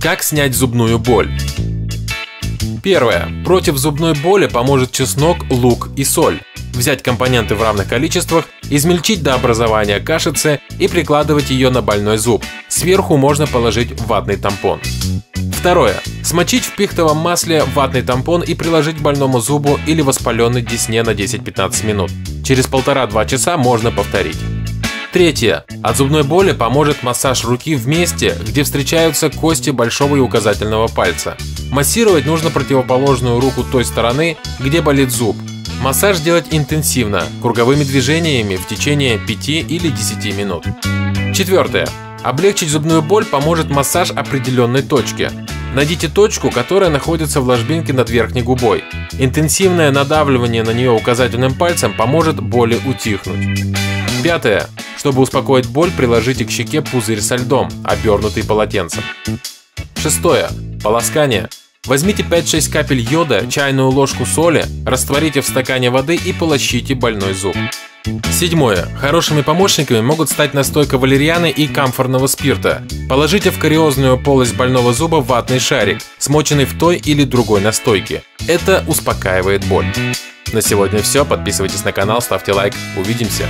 Как снять зубную боль? Первое. Против зубной боли поможет чеснок, лук и соль. Взять компоненты в равных количествах, измельчить до образования кашицы и прикладывать ее на больной зуб. Сверху можно положить ватный тампон. Второе. Смочить в пихтовом масле ватный тампон и приложить больному зубу или воспаленной десне на 10-15 минут. Через полтора-два часа можно повторить. Третье. От зубной боли поможет массаж руки в месте, где встречаются кости большого и указательного пальца. Массировать нужно противоположную руку той стороны, где болит зуб. Массаж делать интенсивно, круговыми движениями в течение 5 или 10 минут. Четвертое. Облегчить зубную боль поможет массаж определенной точки. Найдите точку, которая находится в ложбинке над верхней губой. Интенсивное надавливание на нее указательным пальцем поможет боли утихнуть. Пятое. Чтобы успокоить боль, приложите к щеке пузырь со льдом, обернутый полотенцем. Шестое. Полоскание. Возьмите 5-6 капель йода, чайную ложку соли, растворите в стакане воды и полощите больной зуб. Седьмое. Хорошими помощниками могут стать настойка валерьяны и камфорного спирта. Положите в кариозную полость больного зуба ватный шарик, смоченный в той или другой настойке. Это успокаивает боль. На сегодня все. Подписывайтесь на канал, ставьте лайк. Увидимся.